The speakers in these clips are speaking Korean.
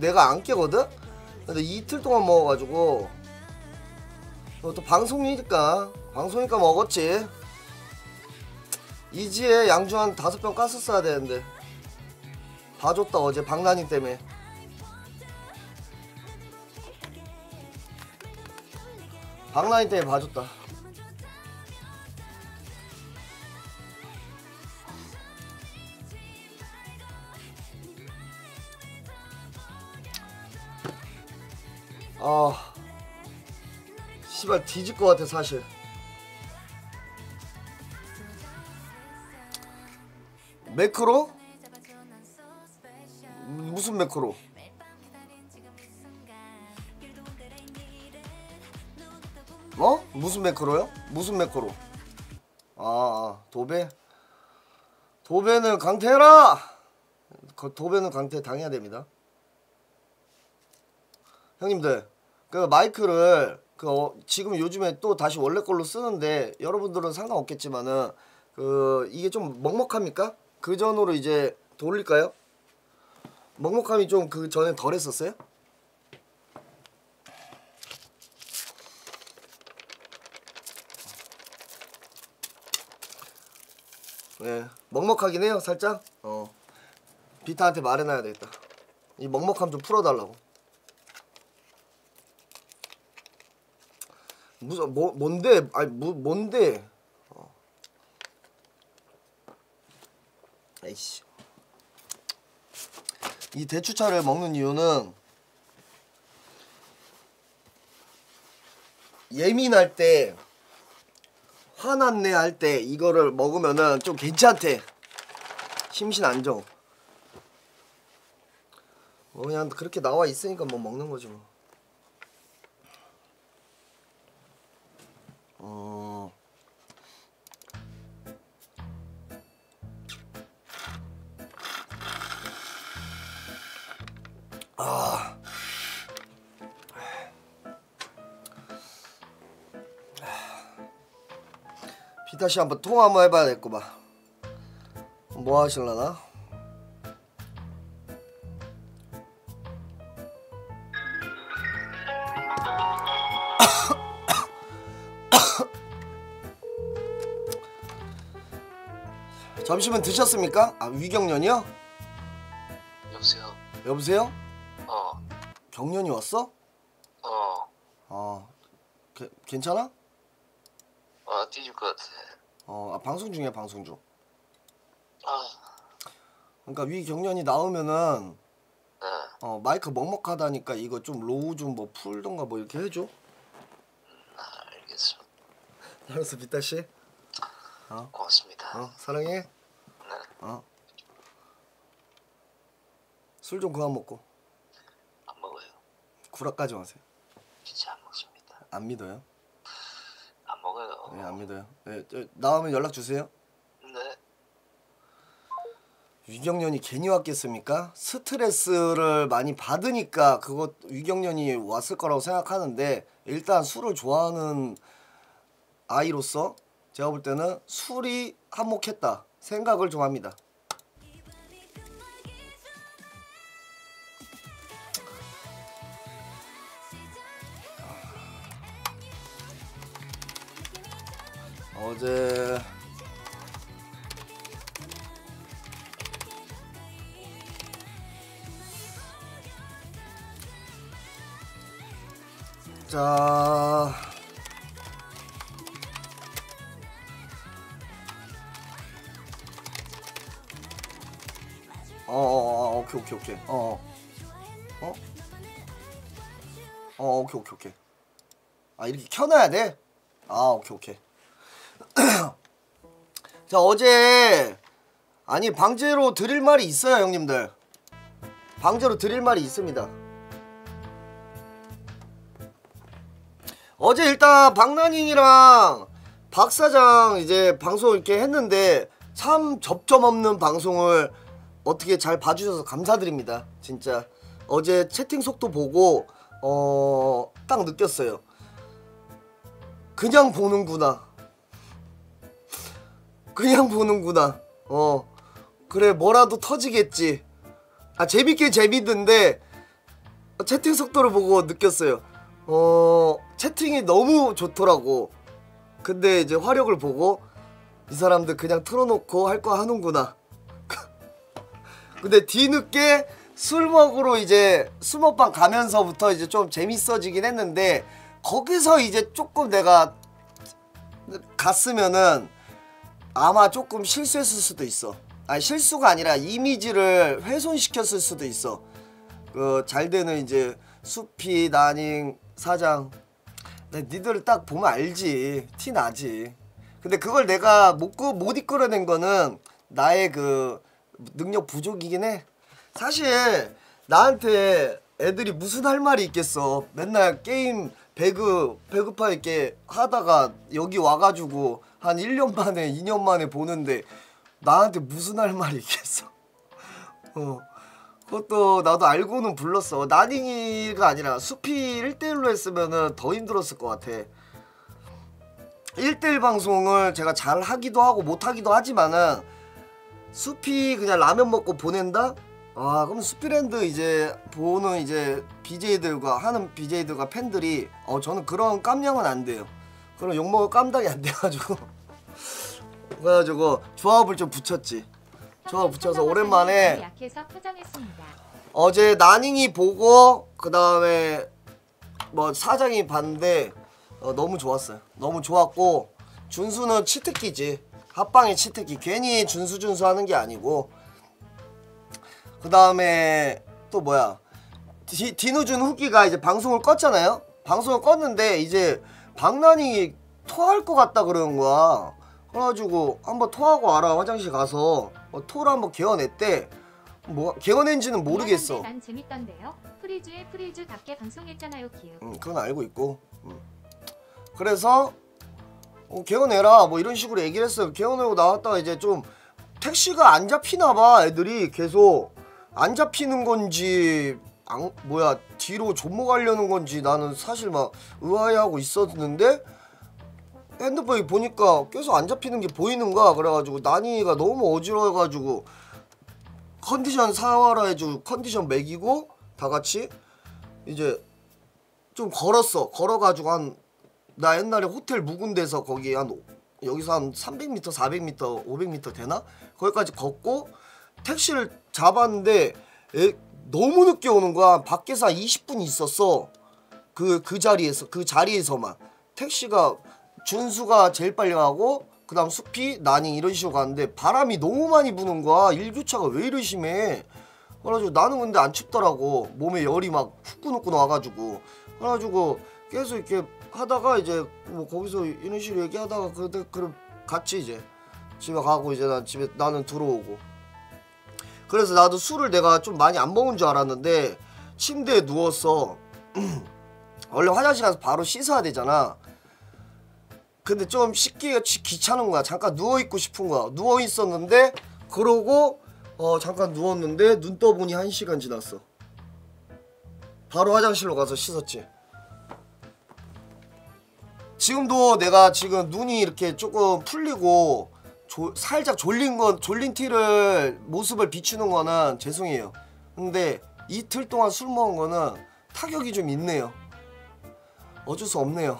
내가 안 깨거든? 근데 이틀 동안 먹어가지고. 어, 또 방송이니까. 방송이니까 먹었지. 이지에 양주 한 다섯 병 깠었어야 되는데. 봐줬다 어제 박나닝 때문에. 박나닝 때문에 봐줬다 아 씨발 뒤질 것 같아 사실 매크로? 무슨 매크로? 어? 무슨 매크로요? 무슨 매크로? 아, 아 도배? 도배는 강퇴해라! 거- 도배는 강퇴 당해야 됩니다. 형님들, 그 마이크를 그 어, 지금 요즘에 또 다시 원래 걸로 쓰는데 여러분들은 상관없겠지만은 그 이게 좀 먹먹합니까? 그 전으로 이제 돌릴까요? 먹먹함이 좀 그 전에 덜 했었어요? 네, 먹먹하긴 해요, 살짝. 어, 비타한테 말해놔야 되겠다. 이 먹먹함 좀 풀어달라고. 무슨 뭐 뭔데? 아니 뭐 뭔데? 어. 아이씨. 이 대추차를 먹는 이유는 예민할 때 화났네 할 때 이거를 먹으면은 좀 괜찮대. 심신 안정. 뭐 그냥 그렇게 나와 있으니까 뭐 먹는 거지 뭐. 씨 한번 통화 한번 해봐야 될거봐. 뭐 하실라나? 점심은 드셨습니까? 아 위경련이요? 여보세요. 여보세요? 어, 경련이 왔어? 어, 아 게, 괜찮아? 아 뒤질 것 같아. 어 아, 방송 중이야 방송 중. 아, 그러니까 위경련이 나오면은 네, 어 마이크 먹먹하다니까 이거 좀 low 좀 뭐 풀던가 뭐 이렇게 해줘. 아, 알겠어. 알았어 비타 씨. 고맙습니다. 어 사랑해. 네, 어. 술 좀 그만 먹고 안 먹어요. 구라까지 마세요. 진짜 안 먹습니다. 안 믿어요? 네, 안 믿어요. 네, 저, 나오면 연락 주세요. 네, 위경련이 괜히 왔겠습니까? 스트레스를 많이 받으니까 그것 위경련이 왔을 거라고 생각하는데 일단 술을 좋아하는 아이로서 제가 볼 때는 술이 한몫했다 생각을 좀 합니다. 어제 자 어, 어, 어, 오케이, 오케이, 오케이. 어, 어, 어, 어, 오케이, 오케이, 오케이. 아 이렇게 켜놔야 돼? 아, 오케이, 오케이. 자 어제 아니 방제로 드릴 말이 있어요, 형님들. 방제로 드릴 말이 있습니다. 어제 일단 박나닝이랑 박 사장 이제 방송 이렇게 했는데 참 접점 없는 방송을 어떻게 잘 봐주셔서 감사드립니다. 진짜 어제 채팅 속도 보고 어 딱 느꼈어요. 그냥 보는구나. 그냥 보는구나. 어 그래 뭐라도 터지겠지. 아 재밌게 재밌는데 채팅 속도를 보고 느꼈어요. 어 채팅이 너무 좋더라고. 근데 이제 화력을 보고 이 사람들 그냥 틀어놓고 할 거 하는구나. 근데 뒤늦게 술 먹으러 이제 술 먹방 가면서부터 이제 좀 재밌어지긴 했는데 거기서 이제 조금 내가 갔으면은 아마 조금 실수했을 수도 있어. 아니 실수가 아니라 이미지를 훼손시켰을 수도 있어. 그 잘 되는 이제 수피 나닝 사장. 내 니들 딱 보면 알지. 티 나지. 근데 그걸 내가 못, 끄- 못 이끌어낸 거는 나의 그 능력 부족이긴 해. 사실 나한테 애들이 무슨 할 말이 있겠어. 맨날 게임 배그 배그파 있게 하다가 여기 와가지고 한 1년 만에 2년 만에 보는데 나한테 무슨 할 말이 있겠어. 어. 그것도 나도 알고는 불렀어. 나닝이가 아니라 수피 1대1로 했으면은 더 힘들었을 것 같아. 1대1 방송을 제가 잘 하기도 하고 못 하기도 하지만은 수피 그냥 라면 먹고 보낸다? 아 그럼 수피랜드 이제 보는 이제 BJ들과 하는 BJ들과 팬들이 어 저는 그런 깜냥은 안 돼요. 그럼 욕먹을 깜닥이 안 돼가지고 그래가지고 조합을 좀 붙였지. 조합 붙여서 오랜만에. 어제 나닝이 보고 그 다음에 뭐 사장이 봤는데 어, 너무 좋았어요. 너무 좋았고 준수는 치트키지. 합방의 치트키. 괜히 준수 준수 하는 게 아니고 그 다음에 또 뭐야 디, 디누준 후기가 이제 방송을 껐잖아요. 방송을 껐는데 이제 박난이 토할 것 같다 그러는 거야. 그래가지고 한번 토하고 와라 화장실 가서 어, 토를 한번 개어냈대. 뭐 개어낸지는 모르겠어. 난 재밌던데요. 프리즈의 프리즈답게 방송했잖아요, 기우. 음, 그건 알고 있고. 음. 그래서 어, 개원해라 뭐 이런 식으로 얘기를 했어요. 개원하고 나왔다가 이제 좀 택시가 안 잡히나 봐. 애들이 계속 안 잡히는 건지 안, 뭐야 뒤로 존모가려는 건지 나는 사실 막 의아해하고 있었는데 핸드폰이 보니까 계속 안 잡히는 게 보이는 거야. 그래가지고 난이가 너무 어지러워가지고 컨디션 사와라 해주고 컨디션 매기고 다 같이 이제 좀 걸었어. 걸어가지고 한 나 옛날에 호텔 묵은 데서 거기 한 오- 여기서 한 300m, 400m, 500m 되나? 거기까지 걷고 택시를 잡았는데 에, 너무 늦게 오는 거야. 밖에서 한 20분 있었어. 그그 자리에서 그 자리에서만 택시가 준수가 제일 빨리 가고 그 다음 수피 나닝 이런 식으로 가는데 바람이 너무 많이 부는 거야. 일교차가 왜 이리 심해? 그래가지고 나는 근데 안 춥더라고. 몸에 열이 막 후끈후끈 와가지고. 그래가지고 계속 이렇게 하다가 이제 뭐 거기서 이런 식으로 얘기하다가 그때 그럼 같이 이제 집에 가고 이제 난 집에 나는 들어오고. 그래서 나도 술을 내가 좀 많이 안 먹은 줄 알았는데 침대에 누웠어. 원래 화장실 가서 바로 씻어야 되잖아. 근데 좀 씻기가 치- 귀찮은 거야. 잠깐 누워 있고 싶은 거야. 누워 있었는데 그러고 어 잠깐 누웠는데 눈 떠보니 한 시간 지났어. 바로 화장실로 가서 씻었지. 지금도 내가 지금 눈이 이렇게 조금 풀리고 조- 살짝 졸린 건 졸린 티를 모습을 비추는 거는 죄송해요. 근데 이틀 동안 술 먹은 거는 타격이 좀 있네요. 어쩔 수 없네요.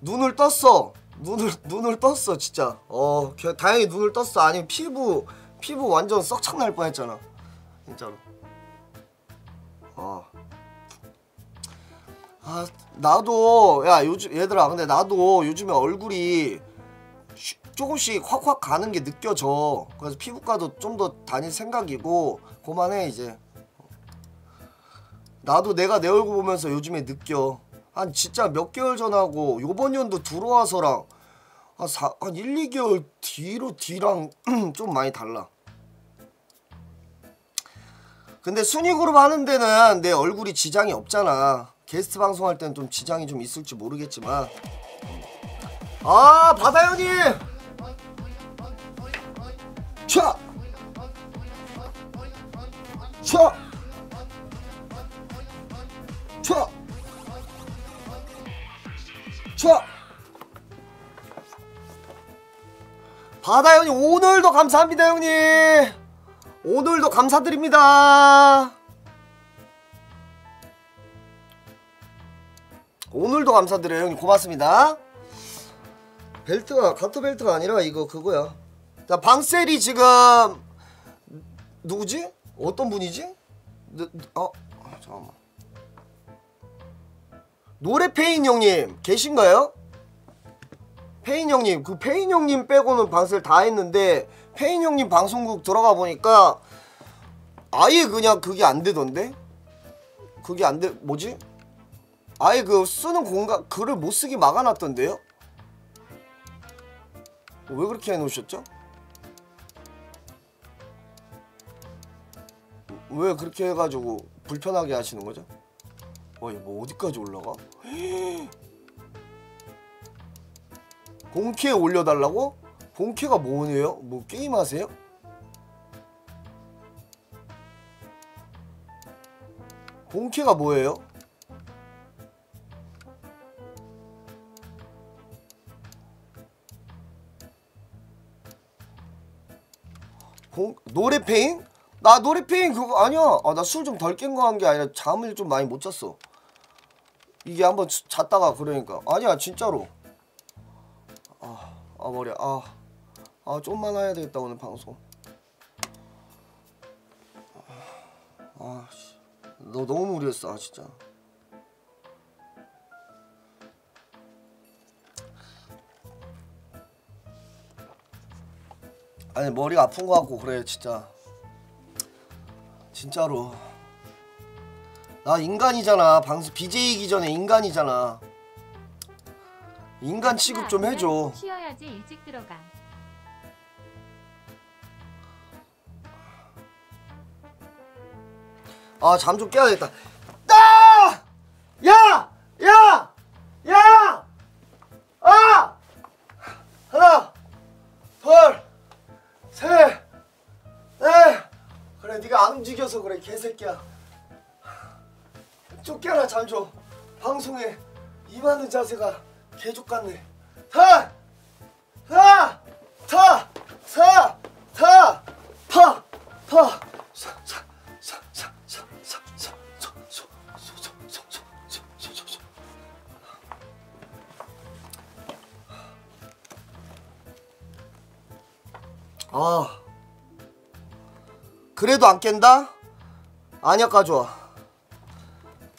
눈을 떴어. 눈을 눈을 떴어 진짜. 어 겨- 다행히 눈을 떴어. 아니면 피부 피부 완전 썩창 날 뻔했잖아. 진짜로. 어. 아 나도 야 요즘 얘들아 근데 나도 요즘에 얼굴이 쉬- 조금씩 확확 가는 게 느껴져. 그래서 피부과도 좀 더 다닐 생각이고 그만해 이제. 나도 내가 내 얼굴 보면서 요즘에 느껴. 한 진짜 몇 개월 전하고 요번 연도 들어와서랑 한, 사, 한 1, 2개월 뒤로 뒤랑 좀 많이 달라. 근데 순위 그룹 하는 데는 내 얼굴이 지장이 없잖아. 게스트 방송할 때는 좀 지장이 좀 있을지 모르겠지만. 아, 바다연이! 차! 차! 차! 차! 바다연이 오늘도 감사합니다, 형님! 오늘도 감사드립니다. 오늘도 감사드려요 형님 고맙습니다. 벨트가 가토 벨트가 아니라 이거 그거야. 자 방셀이 지금 누구지? 어떤 분이지? 느, 어 아, 잠깐만. 노래 페인 형님 계신가요? 페인 형님 그 페인 형님 빼고는 방셀 다 했는데 페인 형님 방송국 들어가 보니까 아예 그냥 그게 안 되던데? 그게 안 돼 뭐지? 아예 그 쓰는 공간 글을 못 쓰게 막아놨던데요? 왜 그렇게 해놓으셨죠? 왜 그렇게 해가지고 불편하게 하시는 거죠 어이 뭐 어디까지 올라가 본캐 올려달라고? 본캐가 뭐네요? 뭐 게임 하세요? 본캐가 뭐예요? 본 노래페인? 나 노래페인 그거 아니야. 아, 나 술 좀 덜 깬 거 한 게 아니라 잠을 좀 많이 못 잤어. 이게 한번 자- 잤다가 그러니까 아니야 진짜로. 아, 아 머리 아, 아 좀만 해야 되겠다 오늘 방송. 아, 씨, 너 너무 무리했어 아, 진짜. 아니 머리가 아픈 거 같고 그래 진짜. 진짜로. 나 인간이잖아 방송 BJ이기 전에 인간이잖아. 인간 취급 좀 해줘. 쉬어야지 일찍 들어가. 아 잠 좀 깨야겠다. 아! 야! 야! 야! 아! 하나, 둘, 셋, 넷. 그래 네가 안 움직여서 그래 개새끼야. 쫓겨나 잠 좀. 방송에 임하는 자세가 개족 같네. 타! 타! 타! 타! 타! 파! 파! 사! 사! 사! 사! 사! 사! 사! 소! 소! 소! 소! 소! 소! 소! 소! 소! 아 그래도 안 깬다? 안약 가져와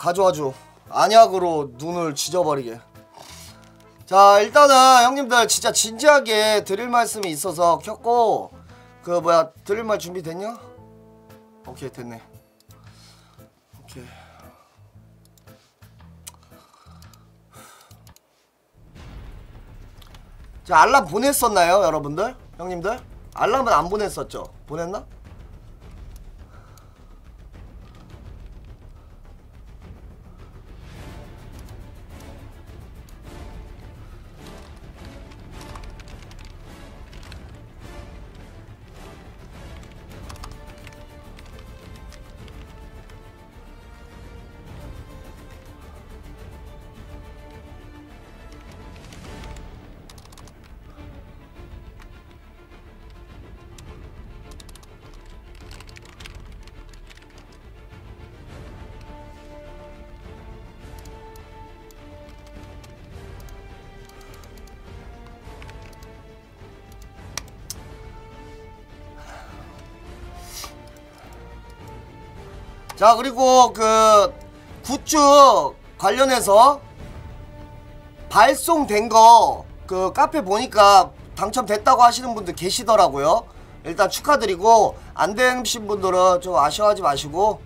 가져와줘 안약으로 눈을 지져버리게 자 일단은 형님들 진짜 진지하게 드릴 말씀이 있어서 켰고 그 뭐야 드릴 말 준비됐냐? 오케이 됐네 오케이 자 알람 보냈었나요 여러분들? 형님들? 알람은 안 보냈었죠? 보냈나? 자 그리고 그 굿즈 관련해서 발송된 거 그 카페 보니까 당첨됐다고 하시는 분들 계시더라고요. 일단 축하드리고 안 되신 분들은 좀 아쉬워하지 마시고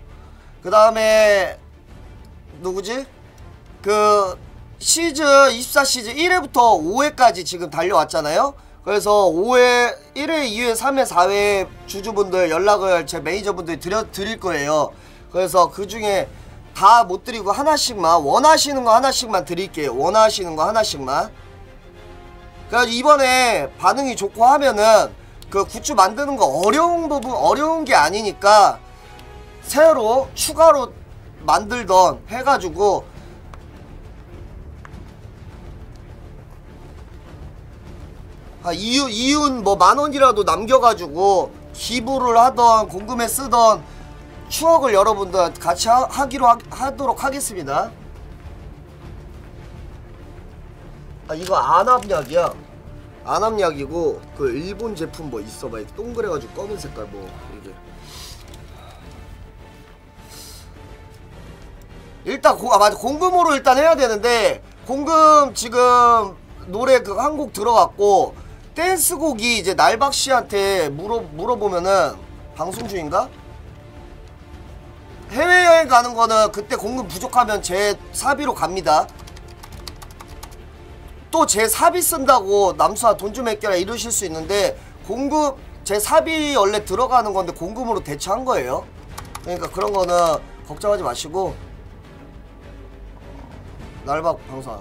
그 다음에 누구지? 그 시즌 24 시즌 1회부터 5회까지 지금 달려왔잖아요. 그래서 5회 1회 2회 3회 4회 주주분들 연락을 제 매니저분들이 드려, 드릴 거예요 그래서 그 중에 다 못 드리고 하나씩만 원하시는 거 하나씩만 드릴게요. 원하시는 거 하나씩만. 그래서 이번에 반응이 좋고 하면은 그 굿즈 만드는 거 어려운 부분 어려운 게 아니니까 새로 추가로 만들던 해가지고 아, 이윤 이윤 뭐 만 원이라도 남겨가지고 기부를 하던 공금에 쓰던 추억을 여러분들 같이 하, 하기로 하, 하도록 하겠습니다. 아 이거 안압약이야. 안압약이고 그 일본 제품 뭐 있어봐. 이렇게 동그래가지고 검은 색깔 뭐 이게. 일단 고, 아 맞아 공금으로 일단 해야 되는데 공금 지금 노래 그 한 곡 들어갔고 댄스곡이 이제 날박 씨한테 물어 물어보면은 방송 중인가? 해외여행 가는 거는 그때 공금 부족하면 제 사비로 갑니다. 또 제 사비 쓴다고 남수아 돈 좀 아껴라 이러실 수 있는데 공금 제 사비 원래 들어가는 건데 공금으로 대처한 거예요. 그러니까 그런 거는 걱정하지 마시고 날박 방송.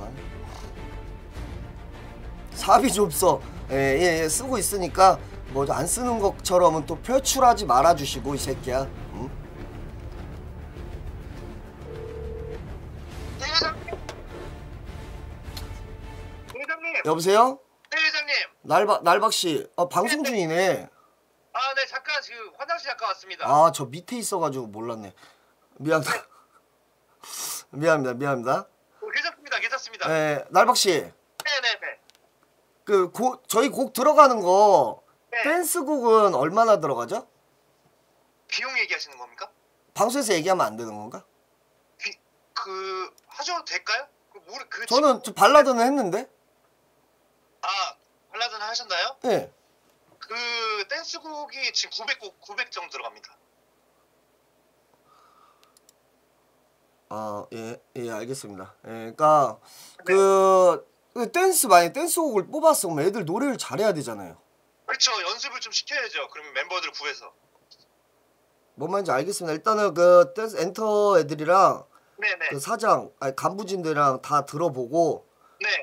사비 좀 써. 예, 예, 예, 쓰고 있으니까 뭐 안 쓰는 것처럼은 또 표출하지 말아주시고 이 새끼야. 여보세요? 네, 회장님. 날박 날박 씨, 아, 방송 중이네. 아, 네, 잠깐 지금 화장실 잠깐 왔습니다. 아, 저 밑에 있어가지고 몰랐네. 미안합니다. 미안합니다, 미안합니다. 어, 괜찮습니다, 괜찮습니다. 예, 날박 씨, 네, 네, 네. 그 고, 저희 곡 들어가는 거 네. 댄스 곡은 얼마나 들어가죠? 비용 얘기하시는 겁니까? 방송에서 얘기하면 안 되는 건가? 비, 그 하셔도 될까요? 그 모르 그 저는 저 발라드는 했는데. 아 발라드는 하셨나요? 예. 그 댄스곡이 지금 900곡 900 정도 들어갑니다. 아, 예, 예, 알겠습니다. 예, 그러니까 그, 그 댄스 만약 댄스곡을 뽑았으면 애들 노래를 잘해야 되잖아요. 그렇죠. 연습을 좀 시켜야죠. 그러면 멤버들 구해서. 뭔 말인지 알겠습니다. 일단은 그 댄스 엔터 애들이랑 네, 네, 그 사장, 아니 간부진들이랑 다 들어보고 네,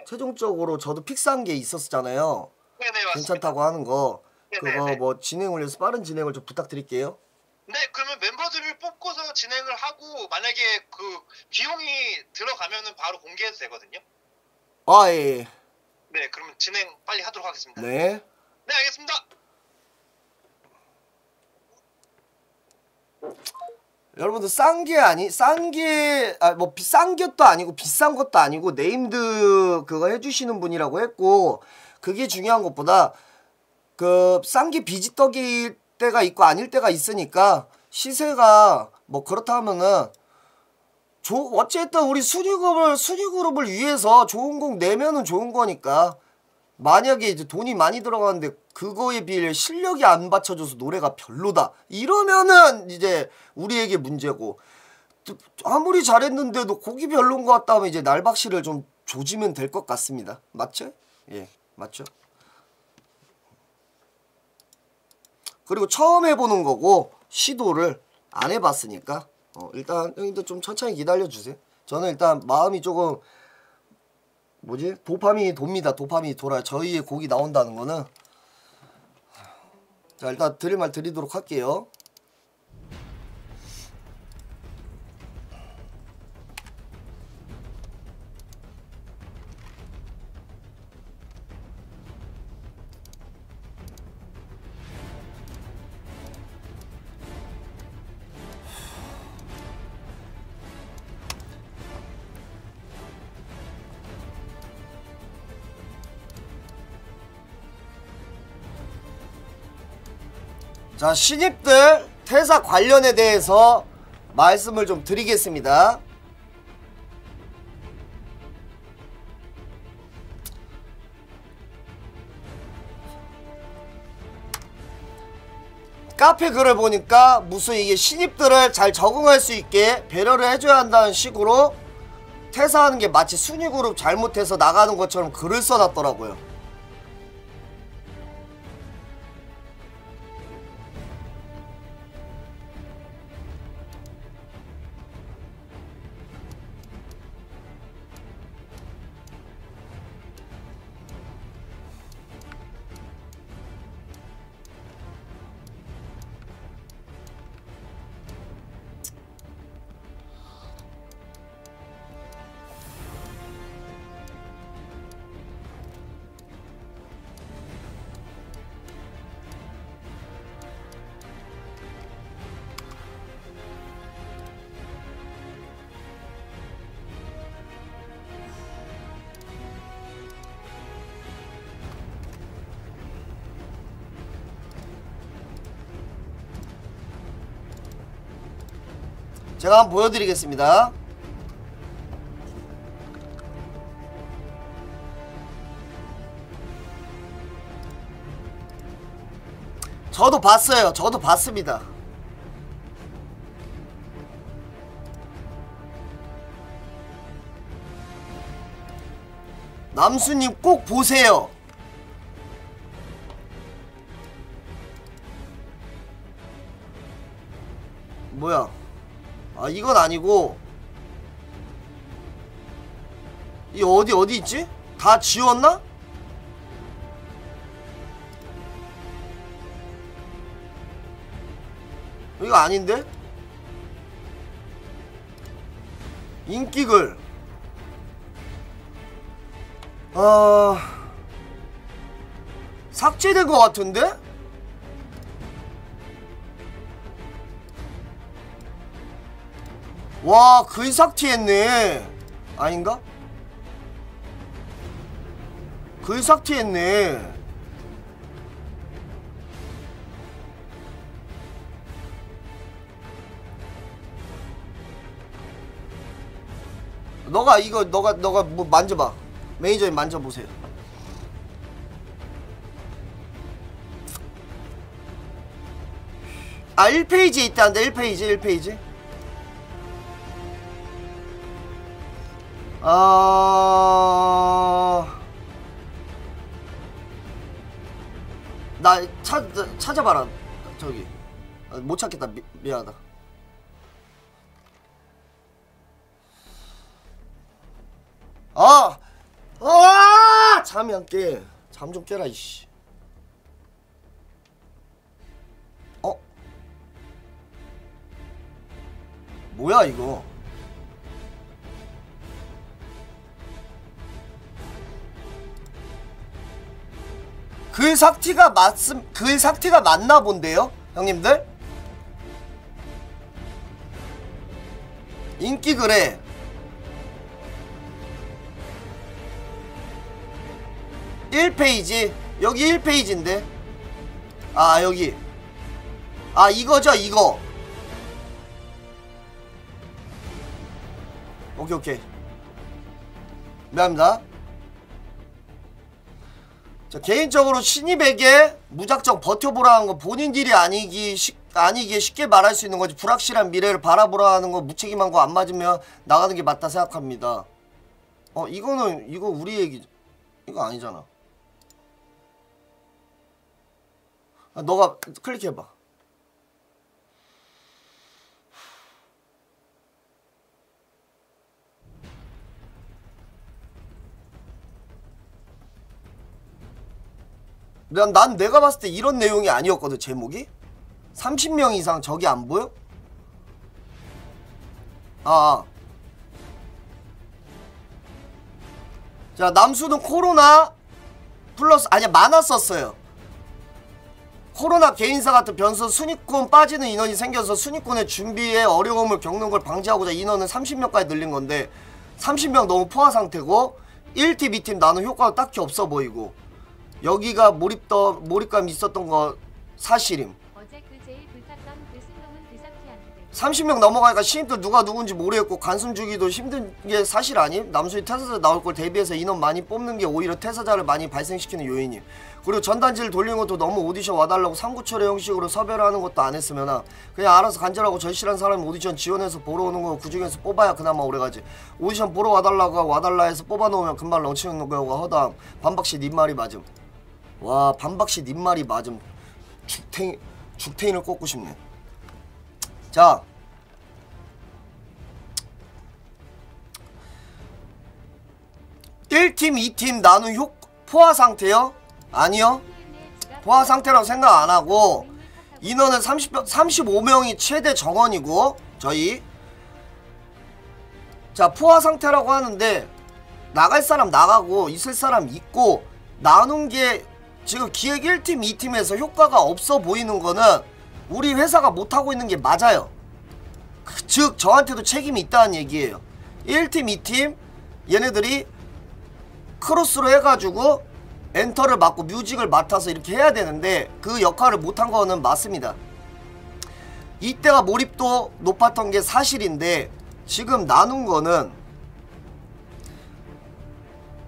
최종적으로 저도 fix한 게 있었잖아요. 네, 네, 맞습니다. 괜찮다고 하는 거. 네, 그거 네, 네. 뭐 진행을 위해서 빠른 진행을 좀 부탁드릴게요. 네, 그러면 멤버들을 뽑고서 진행을 하고 만약에 그 비용이 들어가면은 바로 공개해도 되거든요. 아, 예, 예. 네, 그러면 진행 빨리 하도록 하겠습니다. 네. 네, 알겠습니다. 여러분들 싼 게 아니 싼 게 아 뭐 비싼 것도 아니고 비싼 것도 아니고 named 그거 해주시는 분이라고 했고 그게 중요한 것보다 그 싼 게 비지떡일 때가 있고 아닐 때가 있으니까 시세가 뭐 그렇다 하면은 조, 어쨌든 우리 순위그룹을 순위그룹을 위해서 좋은 곡 내면은 좋은 거니까 만약에 이제 돈이 많이 들어가는데 그거에 비해 실력이 안 받쳐줘서 노래가 별로다. 이러면은 이제 우리에게 문제고. 또 아무리 잘했는데도 곡이 별론 것 같다 하면 이제 날박씨를 좀 조지면 될 것 같습니다. 맞죠? 예 맞죠? 그리고 처음 해보는 거고 시도를 안 해봤으니까. 어, 일단 형님들 좀 천천히 기다려주세요. 저는 일단 마음이 조금 뭐지? 도파민이 돕니다. 도파민이 돌아요. 저희의 곡이 나온다는 거는 자 일단 드릴 말 드리도록 할게요. 자 신입들 퇴사 관련에 대해서 말씀을 좀 드리겠습니다. 카페 글을 보니까 무슨 이게 신입들을 잘 적응할 수 있게 배려를 해줘야 한다는 식으로 퇴사하는 게 마치 순위 그룹 잘못해서 나가는 것처럼 글을 써놨더라고요. 제가 한번 보여드리겠습니다. 저도 봤어요. 저도 봤습니다. 남수님 꼭 보세요. 이건 아니고 이 어디 어디 있지? 다 지웠나? 이거 아닌데? 인기글 아 삭제된 것 같은데? 와 글삭티 했네. 아닌가? 글삭티 했네. 너가 이거 너가 너가 뭐 만져봐. 매니저님 만져보세요. 아 1페이지에 있다는데 1페이지 1페이지 아... 나 찾, 찾아봐라 저기 아, 못 찾겠다 미, 미안하다 아! 아! 잠이 안 깨. 잠 좀 깨라 이씨. 어? 뭐야 이거? 글 삭티가 맞음 글 삭티가 맞나 본데요, 형님들? 인기 글에 1페이지. 여기 1페이지인데. 아 여기. 아 이거죠 이거. 오케이 오케이. 미안합니다 자 개인적으로 신입에게 무작정 버텨보라는 거 본인들이 아니기 쉽, 아니기에 쉽게 말할 수 있는 거지. 불확실한 미래를 바라보라는 거 무책임한 거 안 맞으면 나가는 게 맞다 생각합니다. 어 이거는 이거 우리 얘기 이거 아니잖아. 아, 너가 클릭해봐. 난, 난 내가 봤을 때 이런 내용이 아니었거든 제목이 30명 이상 저기 안 보여? 아, 아. 자 남수는 코로나 플러스 아니야 많았었어요 코로나 개인사 같은 변수 순위권 빠지는 인원이 생겨서 순위권의 준비에 어려움을 겪는 걸 방지하고자 인원은 30명까지 늘린 건데 30명 너무 포화 상태고 1팀, 2팀 나는 효과가 딱히 없어 보이고 여기가 몰입더, 몰입감 있었던 거 사실임. 어제 그 제일 불탔던 그 30명 넘어가니까 신입들 누가 누군지 모르겠고 간숨 주기도 힘든 게 사실 아님? 남순이 퇴사자 나올 걸 대비해서 인원 많이 뽑는 게 오히려 퇴사자를 많이 발생시키는 요인임. 그리고 전단지를 돌리는 것도 너무 오디션 와달라고 삼구철의 형식으로 섭외를 하는 것도 안 했으면 그냥 알아서 간절하고 절실한 사람이 오디션 지원해서 보러 오는 거 그중에서 뽑아야 그나마 오래가지. 오디션 보러 와달라고 와달라 해서 뽑아놓으면 금방 run치는 거가 허담 반박씨 님 말이 맞음 와 반박씨 님 말이 맞음. 죽탱이 죽탱이를 꽂고 싶네. 자. (1팀) (2팀) 나눈 효 포화 상태요? 아니요. 포화 상태라고 생각 안 하고 인원은 30, 35명이 최대 정원이고 저희. 자 포화 상태라고 하는데 나갈 사람 나가고 있을 사람 있고 나눈 게 지금 기획 1팀 2팀에서 효과가 없어 보이는 거는 우리 회사가 못하고 있는 게 맞아요. 그, 즉 저한테도 책임이 있다는 얘기예요. 1팀 2팀 얘네들이 크로스로 해가지고 엔터를 맡고 뮤직을 맡아서 이렇게 해야 되는데 그 역할을 못한 거는 맞습니다. 이때가 몰입도 높았던 게 사실인데 지금 나눈 거는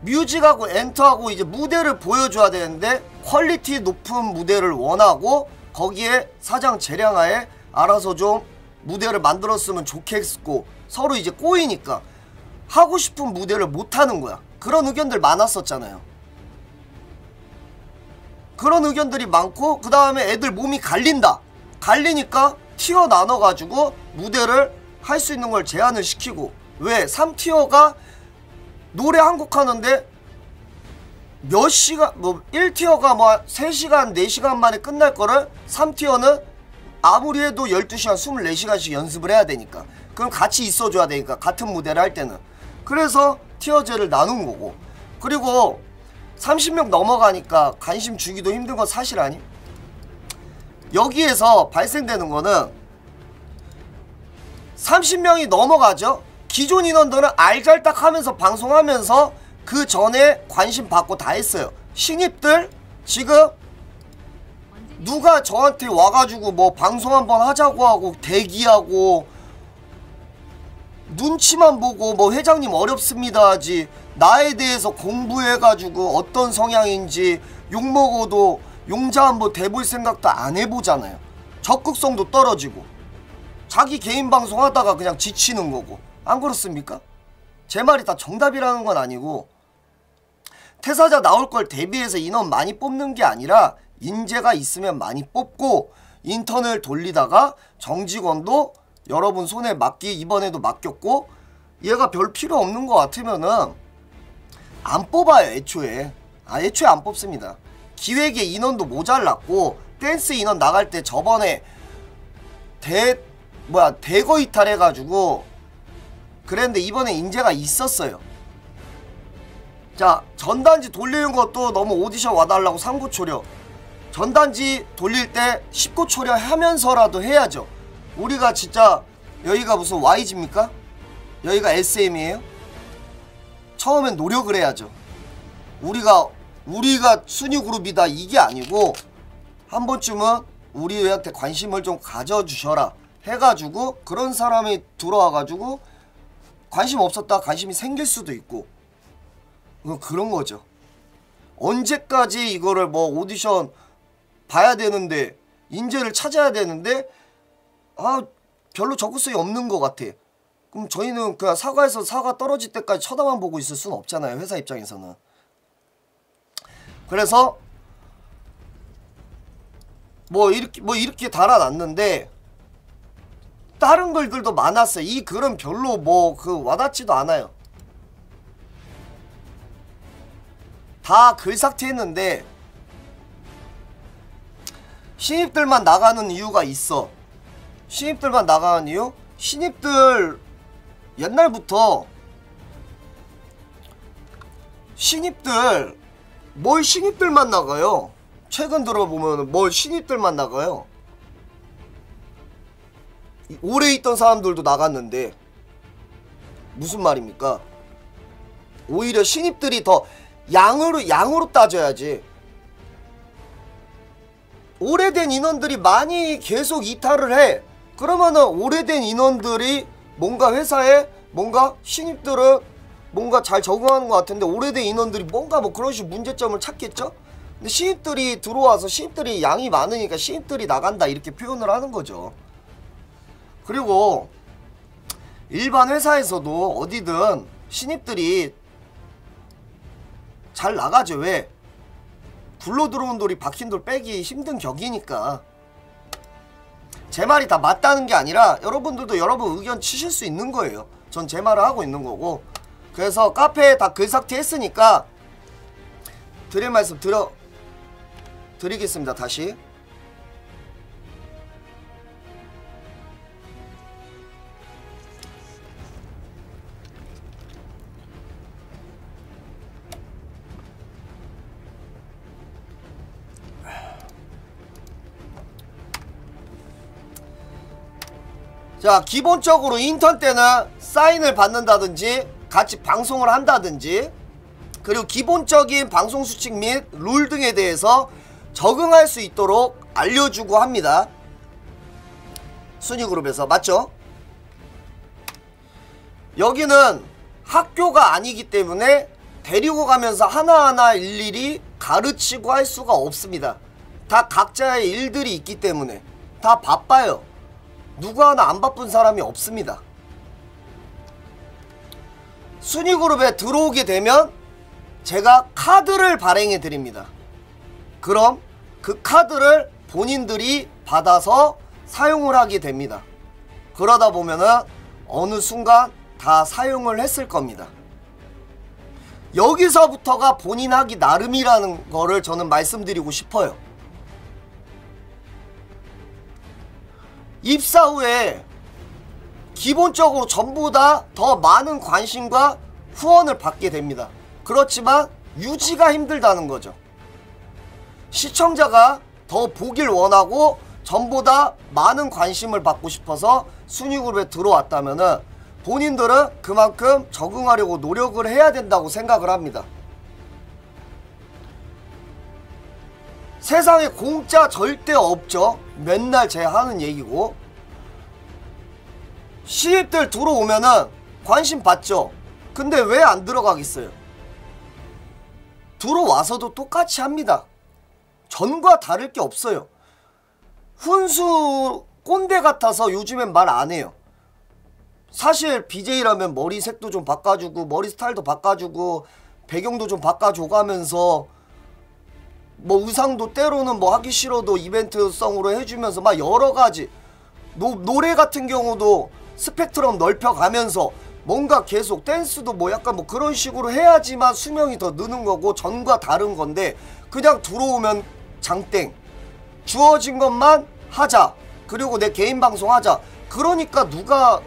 뮤직하고 엔터하고 이제 무대를 보여줘야 되는데 퀄리티 높은 무대를 원하고 거기에 사장 재량하에 알아서 좀 무대를 만들었으면 좋겠고 서로 이제 꼬이니까 하고 싶은 무대를 못 하는 거야. 그런 의견들 많았었잖아요. 그런 의견들이 많고 그 다음에 애들 몸이 갈린다. 갈리니까 tier 나눠가지고 무대를 할 수 있는 걸 제한을 시키고 왜 3티어가 노래 한 곡 하는데 몇 시간 뭐 1티어가 뭐 3시간 4시간 만에 끝날 거를 3티어는 아무리 해도 12시간 24시간씩 연습을 해야 되니까 그럼 같이 있어줘야 되니까 같은 무대를 할 때는 그래서 티어제를 나눈 거고 그리고 30명 넘어가니까 관심 주기도 힘든 건 사실 아니? 여기에서 발생되는 거는 30명이 넘어가죠. 기존 인원들은 알잘딱 하면서 방송하면서 그 전에 관심 받고 다 했어요. 신입들 지금 누가 저한테 와가지고 뭐 방송 한번 하자고 하고 대기하고 눈치만 보고 뭐 회장님 어렵습니다 하지 나에 대해서 공부해가지고 어떤 성향인지 욕먹어도 용자 한번 대볼 생각도 안 해보잖아요. 적극성도 떨어지고 자기 개인 방송 하다가 그냥 지치는 거고 안 그렇습니까? 제 말이 다 정답이라는 건 아니고 퇴사자 나올 걸 대비해서 인원 많이 뽑는 게 아니라 인재가 있으면 많이 뽑고 인턴을 돌리다가 정직원도 여러분 손에 맡기 이번에도 맡겼고 얘가 별 필요 없는 것 같으면은 안 뽑아요 애초에 아 애초에 안 뽑습니다 기획의 인원도 모자랐고 댄스 인원 나갈 때 저번에 대 뭐야 대거 이탈해가지고 그랬는데 이번에 인재가 있었어요 자 전단지 돌리는 것도 너무 오디션 와달라고 삼고초려 전단지 돌릴 때 19초려 하면서라도 해야죠 우리가 진짜 여기가 무슨 YG입니까? 여기가 SM이에요? 처음엔 노력을 해야죠 우리가 우리가 순위 그룹이다 이게 아니고 한 번쯤은 우리한테 관심을 좀 가져주셔라 해가지고 그런 사람이 들어와가지고 관심 없었다 관심이 생길 수도 있고. 그건 그런 거죠. 언제까지 이거를 뭐 오디션 봐야 되는데 인재를 찾아야 되는데 아 별로 적극성이 없는 것 같아. 그럼 저희는 그냥 사과에서 사과 떨어질 때까지 쳐다만 보고 있을 수는 없잖아요 회사 입장에서는. 그래서 뭐 이렇게 뭐 이렇게 달아놨는데 다른 글들도 많았어요. 이 글은 별로 뭐 그 와닿지도 않아요. 다 글삭티했는데 신입들만 나가는 이유가 있어. 신입들만 나가는 이유? 신입들 옛날부터 신입들 뭘 신입들만 나가요? 최근 들어보면 뭘 신입들만 나가요? 오래 있던 사람들도 나갔는데 무슨 말입니까? 오히려 신입들이 더 양으로 양으로 따져야지. 오래된 인원들이 많이 계속 이탈을 해. 그러면은 오래된 인원들이 뭔가 회사에 뭔가 신입들은 뭔가 잘 적응하는 것 같은데 오래된 인원들이 뭔가 뭐 그런 식으로 문제점을 찾겠죠? 근데 신입들이 들어와서 신입들이 양이 많으니까 신입들이 나간다 이렇게 표현을 하는 거죠. 그리고 일반 회사에서도 어디든 신입들이 잘 나가죠. 왜? 굴러 들어온 돌이 박힌 돌 빼기 힘든 격이니까. 제 말이 다 맞다는 게 아니라 여러분들도 여러분 의견 치실 수 있는 거예요. 전 제 말을 하고 있는 거고. 그래서 카페에 다 글삭티 했으니까 드릴 말씀 드려 드리겠습니다. 다시. 자 기본적으로 인턴 때는 사인을 받는다든지 같이 방송을 한다든지 그리고 기본적인 방송 수칙 및 룰 등에 대해서 적응할 수 있도록 알려주고 합니다 순위그룹에서 맞죠? 여기는 학교가 아니기 때문에 데리고 가면서 하나하나 일일이 가르치고 할 수가 없습니다. 다 각자의 일들이 있기 때문에 다 바빠요. 누구 하나 안 바쁜 사람이 없습니다. 순위 그룹에 들어오게 되면 제가 카드를 발행해 드립니다. 그럼 그 카드를 본인들이 받아서 사용을 하게 됩니다. 그러다 보면은 어느 순간 다 사용을 했을 겁니다. 여기서부터가 본인 하기 나름이라는 거를 저는 말씀드리고 싶어요. 입사 후에 기본적으로 전부 다더 많은 관심과 후원을 받게 됩니다. 그렇지만 유지가 힘들다는 거죠. 시청자가 더 보길 원하고 전보다 많은 관심을 받고 싶어서 순위그룹에 들어왔다면은 본인들은 그만큼 적응하려고 노력을 해야 된다고 생각을 합니다. 세상에 공짜 절대 없죠. 맨날 제 하는 얘기고. 신입들 들어오면은 관심 받죠. 근데 왜 안 들어가겠어요? 들어와서도 똑같이 합니다. 전과 다를 게 없어요. 훈수 꼰대 같아서 요즘엔 말 안 해요. 사실 BJ라면 머리 색도 좀 바꿔주고 머리 스타일도 바꿔주고 배경도 좀 바꿔주고 하면서 뭐 의상도 때로는 뭐 하기 싫어도 이벤트성으로 해주면서 막 여러 가지. 노, 노래 같은 경우도 스펙트럼 넓혀가면서 뭔가 계속 댄스도 뭐 약간 뭐 그런 식으로 해야지만 수명이 더 느는 거고 전과 다른 건데 그냥 들어오면 장땡. 주어진 것만 하자. 그리고 내 개인 방송 하자. 그러니까 누가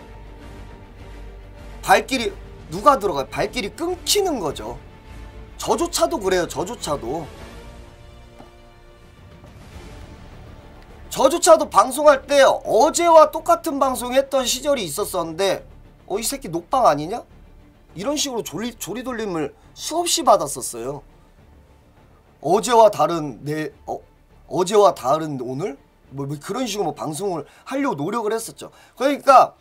발길이 누가 들어가요 발길이 끊기는 거죠. 저조차도 그래요 저조차도 저조차도 방송할 때 어제와 똑같은 방송 했던 시절이 있었었는데 어 이 새끼 녹방 아니냐? 이런 식으로 조리, 조리 돌림을 수없이 받았었어요. 어제와 다른 내 어, 어제와 다른 오늘? 뭐, 뭐 그런 식으로 뭐 방송을 하려고 노력을 했었죠. 그러니까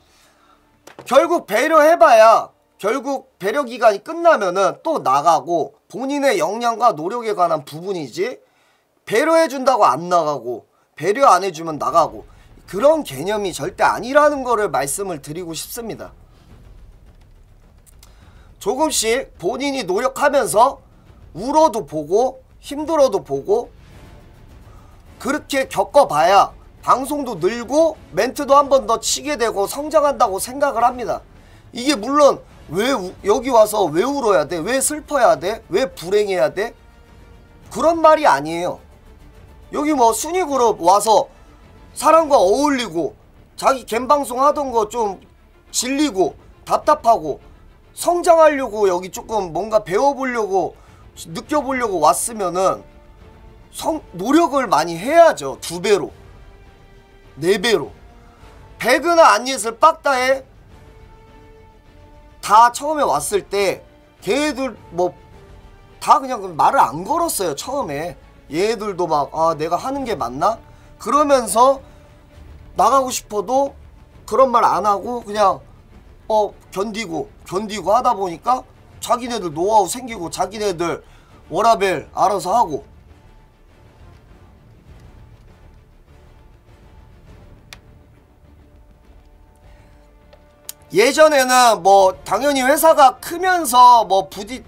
결국 배려해봐야 결국 배려 기간이 끝나면은 또 나가고 본인의 역량과 노력에 관한 부분이지 배려해준다고 안 나가고 배려 안 해주면 나가고 그런 개념이 절대 아니라는 거를 말씀을 드리고 싶습니다. 조금씩 본인이 노력하면서 울어도 보고 힘들어도 보고 그렇게 겪어봐야 방송도 늘고 멘트도 한 번 더 치게 되고 성장한다고 생각을 합니다. 이게 물론 왜 우- 여기 와서 왜 울어야 돼? 왜 슬퍼야 돼? 왜 불행해야 돼? 그런 말이 아니에요. 여기 뭐 순위 그룹 와서 사람과 어울리고 자기 갬 방송 하던 거 좀 질리고 답답하고 성장하려고 여기 조금 뭔가 배워보려고 느껴보려고 왔으면은 성 노력을 많이 해야죠. 두 배로. 네 배로. 배그나 안예슬 빡다에 다 처음에 왔을 때 걔네들 뭐 다 그냥 말을 안 걸었어요 처음에 얘들도 막 아 내가 하는 게 맞나? 그러면서 나가고 싶어도 그런 말 안 하고 그냥 어 견디고 견디고 하다 보니까 자기네들 노하우 생기고 자기네들 워라벨 알아서 하고. 예전에는 뭐 당연히 회사가 크면서 뭐 부딪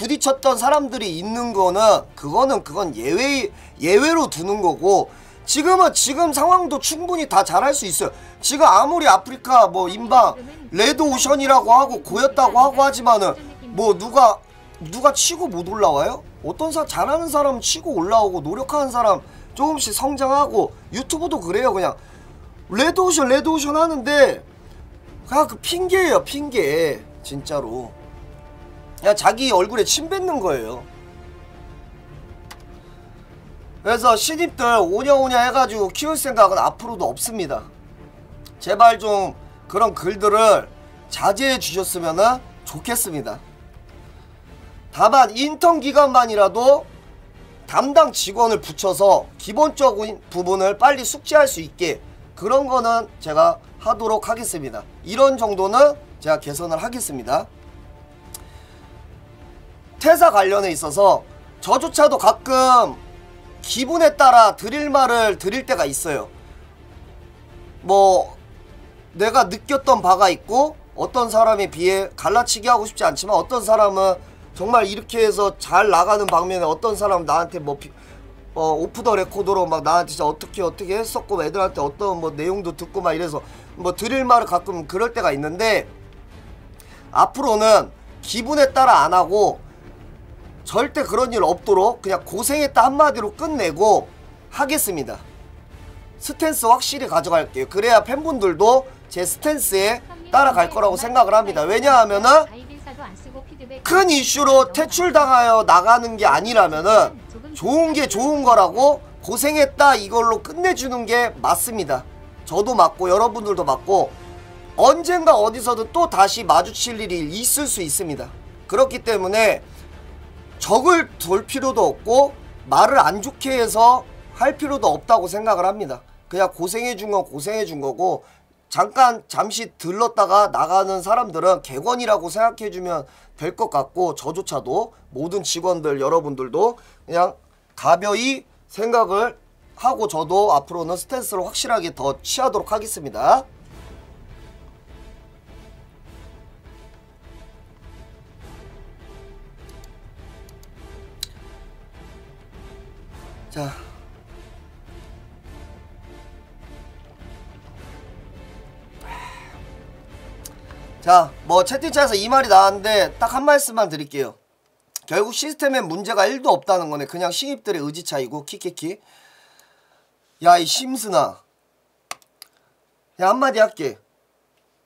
부딪혔던 사람들이 있는 거는 그거는 그건 예외 예외로 두는 거고 지금은 지금 상황도 충분히 다 잘할 수 있어요. 지금 아무리 아프리카 뭐 인방 레드 오션이라고 하고 고였다고 하고 하지만은 뭐 누가 누가 치고 못 올라와요? 어떤 사람 잘하는 사람 치고 올라오고 노력하는 사람 조금씩 성장하고 유튜브도 그래요 그냥 레드 오션 레드 오션 하는데 그냥 그 핑계예요 핑계 진짜로 그냥 자기 얼굴에 침 뱉는 거예요 그래서 신입들 오냐오냐 해가지고 키울 생각은 앞으로도 없습니다 제발 좀 그런 글들을 자제해 주셨으면 좋겠습니다 다만 인턴 기간만이라도 담당 직원을 붙여서 기본적인 부분을 빨리 숙지할 수 있게 그런 거는 제가 하도록 하겠습니다. 이런 정도는 제가 개선을 하겠습니다. 퇴사 관련에 있어서 저조차도 가끔 기분에 따라 드릴 말을 드릴 때가 있어요. 뭐 내가 느꼈던 바가 있고 어떤 사람에 비해 갈라치기 하고 싶지 않지만 어떤 사람은 정말 이렇게 해서 잘 나가는 방면에 어떤 사람은 나한테 뭐 비- 어, 오프 더 레코더로 막 나한테 진짜 어떻게 어떻게 했었고 애들한테 어떤 뭐 내용도 듣고 막 이래서 뭐 드릴 말을 가끔 그럴 때가 있는데 앞으로는 기분에 따라 안 하고 절대 그런 일 없도록 그냥 고생했다 한마디로 끝내고 하겠습니다. 스탠스 확실히 가져갈게요. 그래야 팬분들도 제 스탠스에 따라갈 거라고 생각을 합니다. 왜냐하면은 큰 이슈로 퇴출당하여 나가는 게 아니라면은 좋은 게 좋은 거라고 고생했다 이걸로 끝내주는 게 맞습니다. 저도 맞고 여러분들도 맞고 언젠가 어디서든 또 다시 마주칠 일이 있을 수 있습니다. 그렇기 때문에 적을 둘 필요도 없고 말을 안 좋게 해서 할 필요도 없다고 생각을 합니다. 그냥 고생해 준 건 고생해 준 거고 잠깐 잠시 들렀다가 나가는 사람들은 객원이라고 생각해 주면 될 것 같고 저조차도 모든 직원들 여러분들도 그냥 가벼이 생각을 하고 저도 앞으로는 스탠스를 확실하게 더 취하도록 하겠습니다. 자. 자, 뭐 채팅창에서 이 말이 나왔는데 딱 한 말씀만 드릴게요. 결국 시스템에 문제가 1도 없다는 거네. 그냥 신입들의 의지 차이고 키키키. 야, 이 심스나. 야, 한마디 할게.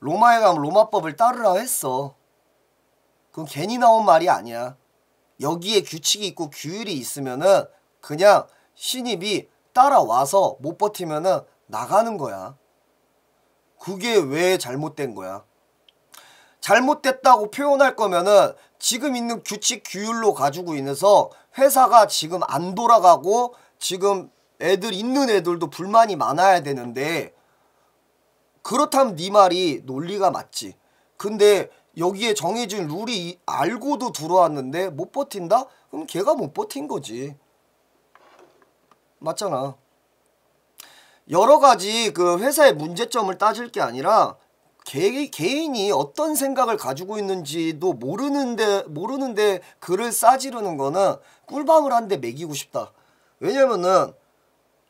로마에 가면 로마법을 따르라 했어. 그건 괜히 나온 말이 아니야. 여기에 규칙이 있고 규율이 있으면은 그냥 신입이 따라와서 못 버티면은 나가는 거야. 그게 왜 잘못된 거야? 잘못됐다고 표현할 거면은 지금 있는 규칙 규율로 가지고 인해서 회사가 지금 안 돌아가고 지금 애들 있는 애들도 불만이 많아야 되는데 그렇다면 네 말이 논리가 맞지. 근데 여기에 정해진 룰이 알고도 들어왔는데 못 버틴다? 그럼 걔가 못 버틴 거지. 맞잖아. 여러 가지 그 회사의 문제점을 따질 게 아니라 개, 개인이 어떤 생각을 가지고 있는지도 모르는데 모르는데 글을 싸지르는 거는 꿀밤을 한대 매기고 싶다. 왜냐면은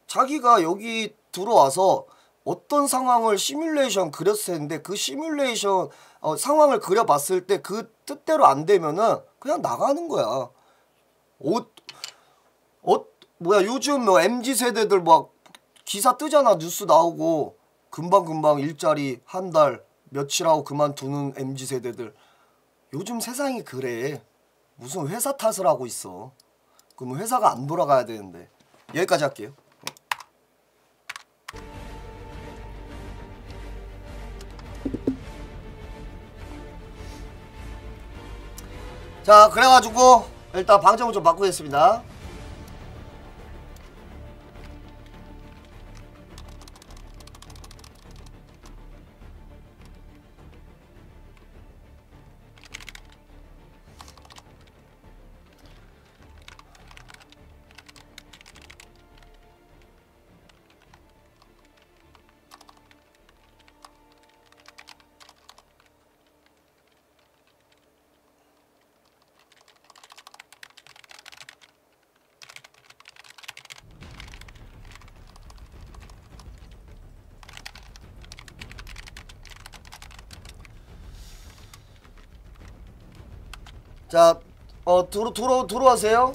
자기가 여기 들어와서 어떤 상황을 시뮬레이션 그렸을 텐데 그 시뮬레이션 어, 상황을 그려봤을 때 그 뜻대로 안 되면은 그냥 나가는 거야. 옷, 옷 뭐야 요즘 뭐 mz 세대들 막 기사 뜨잖아 뉴스 나오고. 금방 금방 일자리 한 달 며칠 하고 그만두는 mz 세대들. 요즘 세상이 그래. 무슨 회사 탓을 하고 있어. 그럼 회사가 안 돌아가야 되는데. 여기까지 할게요. 자 그래가지고 일단 방점을 좀 바꾸겠습니다 자, 어 들어 들어 들어와세요.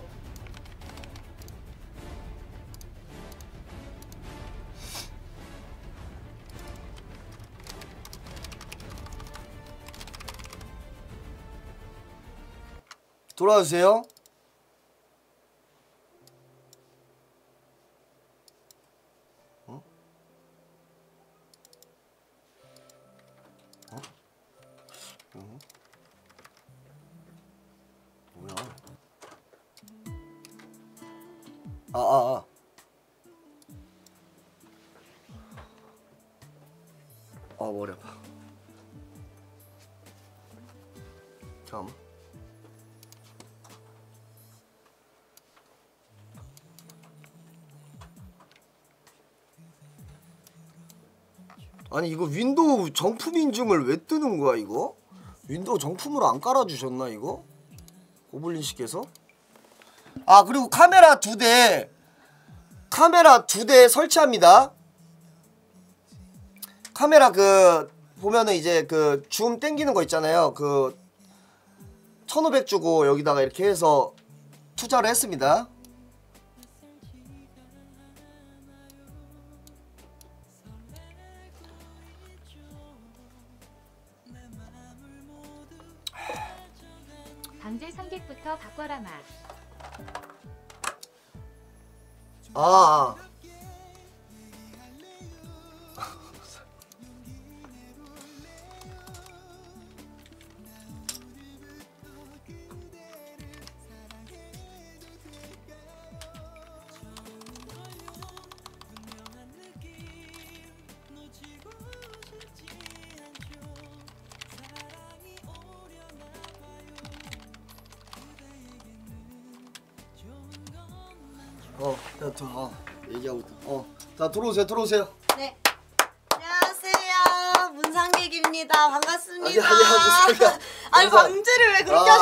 돌아주세요. 아니 이거 윈도우 정품 인증을 왜 뜨는 거야 이거? 윈도우 정품으로 안 깔아주셨나 이거? 고블린 씨께서? 아 그리고 카메라 두 대 카메라 두 대 설치합니다. 카메라 그 보면은 이제 그 줌 땡기는 거 있잖아요. 그 1500 주고 여기다가 이렇게 해서 투자를 했습니다. 강제 상객부터 바꿔라 마. 아. 아. 저, 어, 얘기하고 있다. 어, 자 들어오세요, 들어오세요. 네. 안녕하세요. 문상객입니다. 반갑습니다. 아니, 아니, 아니, 무슨 소리야. 아니, 방제를 왜 그렇게 아,